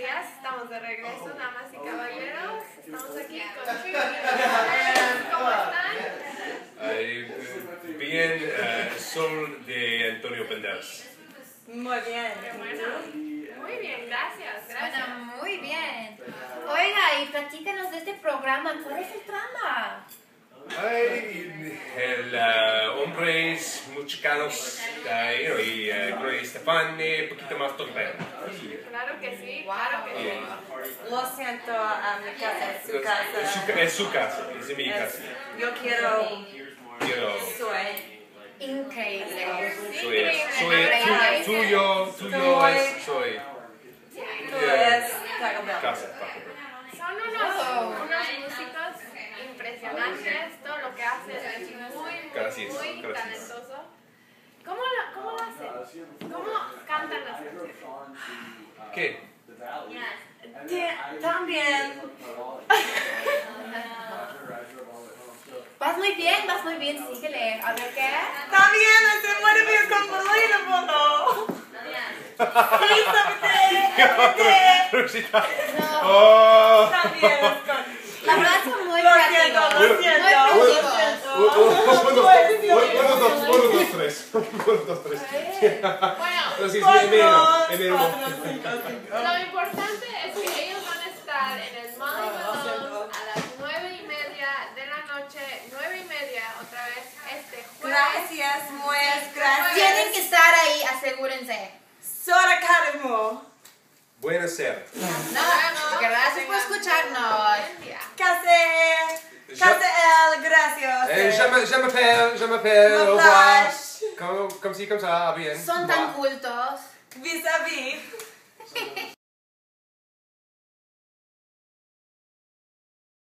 días. Estamos de regreso, damas y caballeros. Estamos aquí con. ¿Cómo están? Eh, bien, eh, sol de Antonio Penderas. Muy bien. Qué bueno. Muy bien, gracias, gracias. Bueno, muy bien. Oiga, y platícanos de este programa. ¿Cuál es el trama? Mexicanos eh, y eh, Gloria Estefan, un poquito más torpero. Claro que sí, claro que sí. Lo siento, mi casa es su Es casa. su, es su casa, es mi Es- casa. yo quiero, Quiero, soy, Increíble. soy, es- soy tu- tuyo, tuyo es, soy tú es Taco Bell. casa, Taco Bell. Son unos, unos músicos impresionantes. Todo lo que hacen es muy, muy, muy talentoso. ¿Cómo lo, ¿Cómo lo hacen? ¿Cómo cantan las canciones? ¿Qué? También, Vas muy bien, vas muy bien. Síguele. A ver qué. también es muy bien completo. Sí. No. Oh. también es con... La verdad son muy Lo siento, lo siento, Muy 3. 1, 2, 3. Bueno, sí, sí, enero, enero. Lo importante es que ellos van a estar en el Molly ah, a las 9 y media de la noche. 9 y media, otra vez, este jueves. Gracias, mues, este gracias. Tienen que estar ahí, asegúrense. Sora Caremo. Buenas tardes. No, no, gracias por escucharnos. Case. Case el, gracias. Je m'appelle, je m'appelle, au revoir com, com si, com sa, bien. Son tan cultos. Vis a vis.